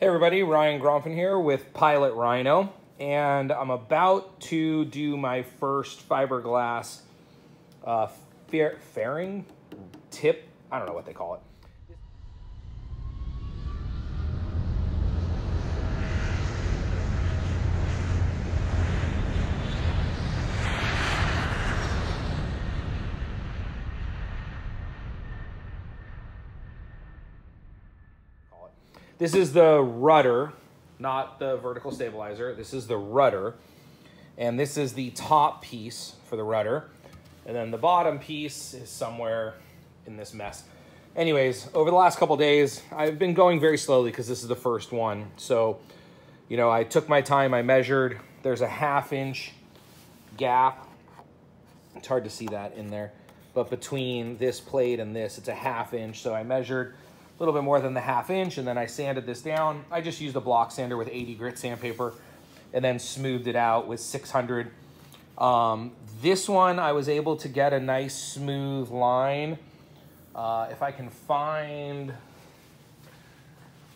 Hey everybody, Ryan Gromfin here with Pilot Rhino, and I'm about to do my first fiberglass uh, fairing tip. I don't know what they call it. This is the rudder, not the vertical stabilizer. This is the rudder. And this is the top piece for the rudder. And then the bottom piece is somewhere in this mess. Anyways, over the last couple days, I've been going very slowly because this is the first one. So, you know, I took my time, I measured. There's a half inch gap. It's hard to see that in there. But between this plate and this, it's a half inch. So I measured a little bit more than the half inch, and then I sanded this down. I just used a block sander with 80 grit sandpaper and then smoothed it out with 600. Um, this one, I was able to get a nice smooth line. Uh, if I can find,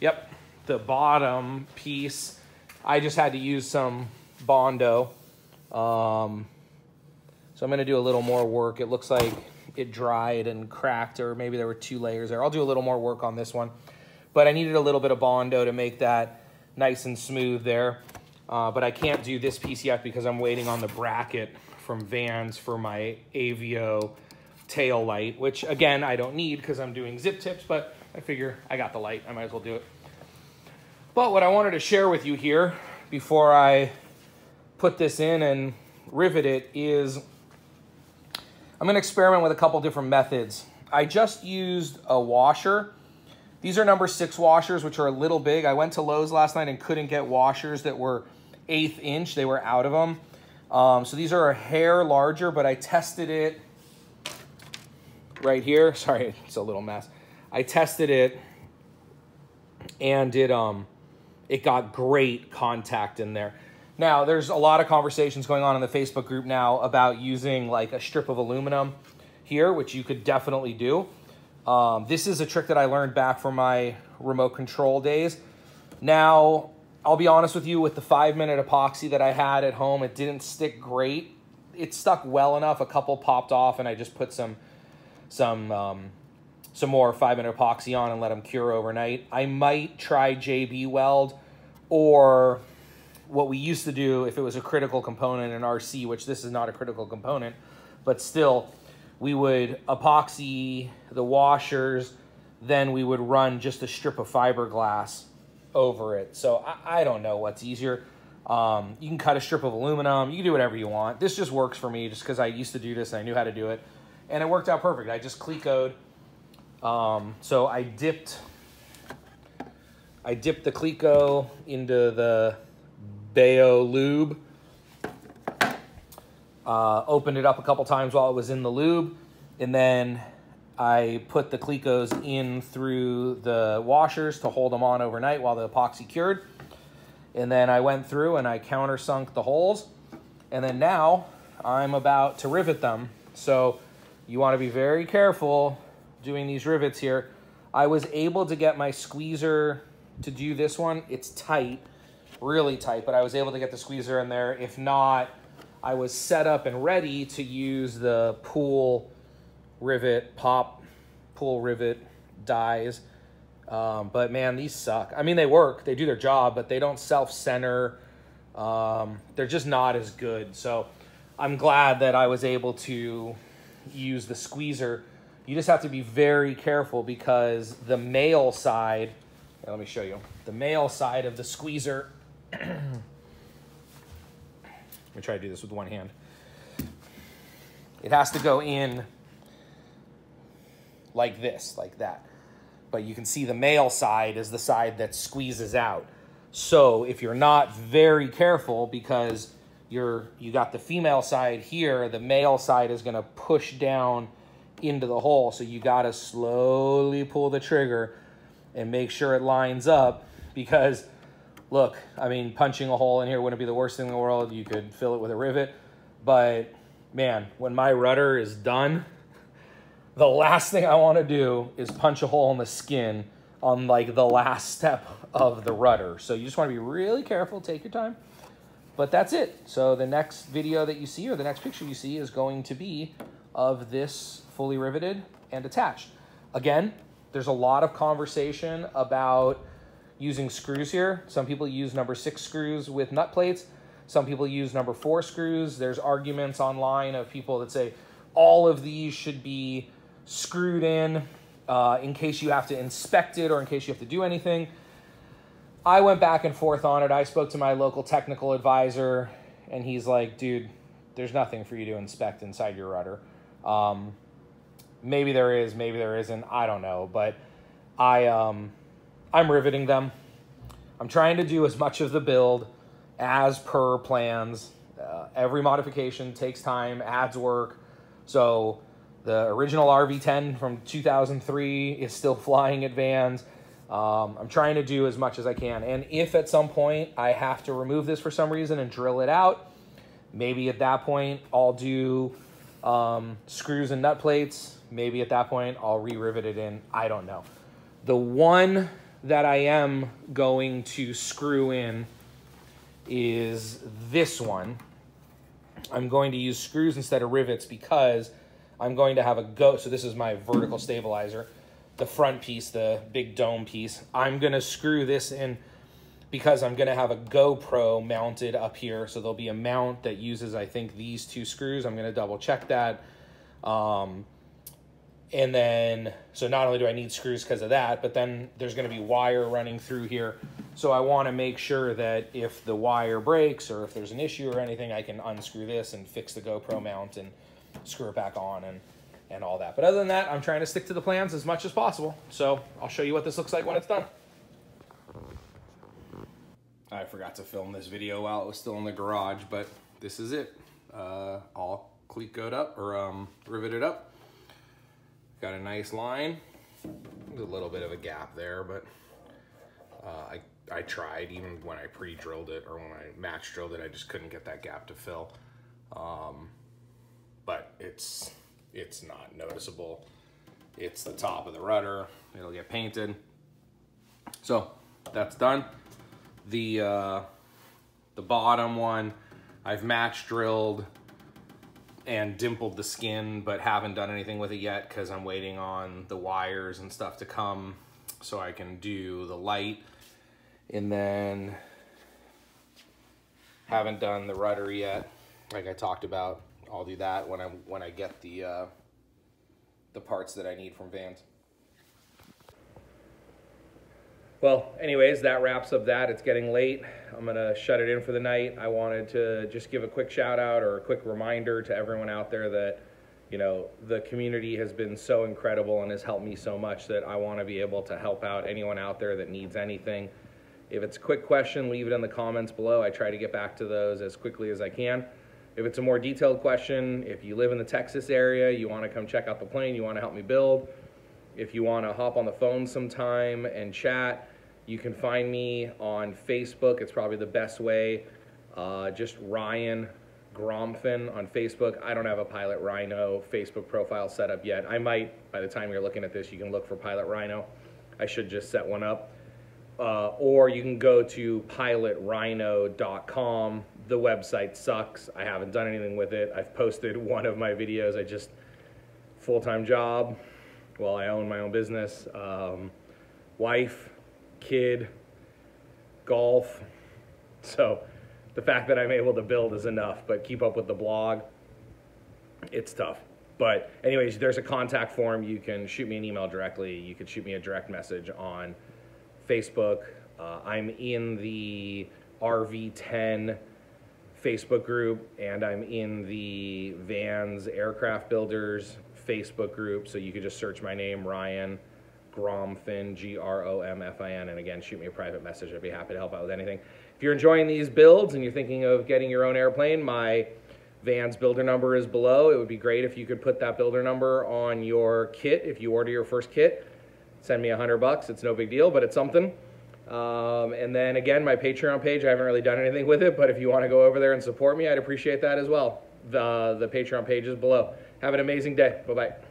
yep, the bottom piece, I just had to use some Bondo. Um, so I'm gonna do a little more work. It looks like it dried and cracked or maybe there were two layers there. I'll do a little more work on this one. But I needed a little bit of Bondo to make that nice and smooth there. Uh, but I can't do this piece yet because I'm waiting on the bracket from Vans for my Aveo tail light, which again, I don't need because I'm doing zip tips, but I figure I got the light, I might as well do it. But what I wanted to share with you here before I put this in and rivet it is I'm gonna experiment with a couple different methods. I just used a washer. These are number six washers, which are a little big. I went to Lowe's last night and couldn't get washers that were eighth inch. They were out of them. Um, so these are a hair larger, but I tested it right here. Sorry, it's a little mess. I tested it and it, um, it got great contact in there. Now, there's a lot of conversations going on in the Facebook group now about using like a strip of aluminum here, which you could definitely do. Um, this is a trick that I learned back from my remote control days. Now, I'll be honest with you, with the five minute epoxy that I had at home, it didn't stick great. It stuck well enough. A couple popped off, and I just put some some um, some more five minute epoxy on and let them cure overnight. I might try JB Weld or what we used to do if it was a critical component in RC, which this is not a critical component, but still, we would epoxy the washers, then we would run just a strip of fiberglass over it. So I, I don't know what's easier. Um, you can cut a strip of aluminum. You can do whatever you want. This just works for me just because I used to do this and I knew how to do it. And it worked out perfect. I just Clecoed. Um, so I dipped I dipped the Cleco into the Boelube. Uh, opened it up a couple times while it was in the lube. And then I put the Clecos in through the washers to hold them on overnight while the epoxy cured. And then I went through and I countersunk the holes. And then now I'm about to rivet them. So you want to be very careful doing these rivets here. I was able to get my squeezer to do this one. It's tight really tight, but I was able to get the squeezer in there. If not, I was set up and ready to use the pull rivet, pop pull rivet dies. Um, but man, these suck. I mean, they work, they do their job, but they don't self-center. Um, they're just not as good. So I'm glad that I was able to use the squeezer. You just have to be very careful because the male side, let me show you, the male side of the squeezer let me try to do this with one hand. It has to go in like this, like that. But you can see the male side is the side that squeezes out. So if you're not very careful because you're you got the female side here, the male side is gonna push down into the hole. So you gotta slowly pull the trigger and make sure it lines up because look, I mean, punching a hole in here wouldn't be the worst thing in the world. You could fill it with a rivet. But man, when my rudder is done, the last thing I want to do is punch a hole in the skin on like the last step of the rudder. So you just want to be really careful, take your time. But that's it. So the next video that you see or the next picture you see is going to be of this fully riveted and attached. Again, there's a lot of conversation about using screws here. Some people use number six screws with nut plates. Some people use number four screws. There's arguments online of people that say all of these should be screwed in uh, in case you have to inspect it or in case you have to do anything. I went back and forth on it. I spoke to my local technical advisor, and he's like, dude, there's nothing for you to inspect inside your rudder. Um, maybe there is, maybe there isn't. I don't know, but I um, I'm riveting them. I'm trying to do as much of the build as per plans. Uh, every modification takes time, adds work. So the original RV10 from 2003 is still flying at Vans. Um, I'm trying to do as much as I can. And if at some point I have to remove this for some reason and drill it out, maybe at that point I'll do um, screws and nut plates. Maybe at that point I'll re-rivet it in. I don't know. The one that I am going to screw in is this one. I'm going to use screws instead of rivets because I'm going to have a go. So this is my vertical stabilizer, the front piece, the big dome piece. I'm going to screw this in because I'm going to have a GoPro mounted up here. So there'll be a mount that uses, I think, these two screws. I'm going to double check that. Um, and then, so not only do I need screws because of that, but then there's going to be wire running through here. So I want to make sure that if the wire breaks or if there's an issue or anything, I can unscrew this and fix the GoPro mount and screw it back on and, and all that. But other than that, I'm trying to stick to the plans as much as possible. So I'll show you what this looks like when it's done. I forgot to film this video while it was still in the garage, but this is it. Uh, all cleat up or um, riveted up. Got a nice line. There's a little bit of a gap there, but uh, I, I tried even when I pre-drilled it or when I match drilled it, I just couldn't get that gap to fill. Um, but it's it's not noticeable. It's the top of the rudder. It'll get painted. So that's done. The uh, the bottom one, I've match drilled and dimpled the skin, but haven't done anything with it yet because I'm waiting on the wires and stuff to come so I can do the light. And then haven't done the rudder yet, like I talked about. I'll do that when I when I get the uh, the parts that I need from Vans. Well, anyways, that wraps up that. It's getting late. I'm gonna shut it in for the night. I wanted to just give a quick shout out or a quick reminder to everyone out there that you know the community has been so incredible and has helped me so much that I want to be able to help out anyone out there that needs anything. If it's a quick question, leave it in the comments below. I try to get back to those as quickly as I can. If it's a more detailed question, if you live in the Texas area, you want to come check out the plane, you want to help me build, if you want to hop on the phone sometime and chat, you can find me on Facebook. It's probably the best way. Uh, just Ryan Gromfin on Facebook. I don't have a Pilot Rhino Facebook profile set up yet. I might, by the time you're looking at this, you can look for Pilot Rhino. I should just set one up. Uh, or you can go to pilotrhino.com the website sucks. I haven't done anything with it. I've posted one of my videos. I just, full-time job, well, I own my own business, um, wife, kid, golf. So the fact that I'm able to build is enough, but keep up with the blog, it's tough. But anyways, there's a contact form. You can shoot me an email directly. You could shoot me a direct message on Facebook. Uh, I'm in the RV10 Facebook group, and I'm in the Vans Aircraft Builders Facebook group. So you could just search my name, Ryan Gromfin, G R O M F I N, and again, shoot me a private message. I'd be happy to help out with anything. If you're enjoying these builds and you're thinking of getting your own airplane, my Vans builder number is below. It would be great if you could put that builder number on your kit if you order your first kit. Send me a hundred bucks. It's no big deal, but it's something. Um, and then again, my Patreon page, I haven't really done anything with it, but if you want to go over there and support me, I'd appreciate that as well. The, the Patreon page is below. Have an amazing day. Bye-bye.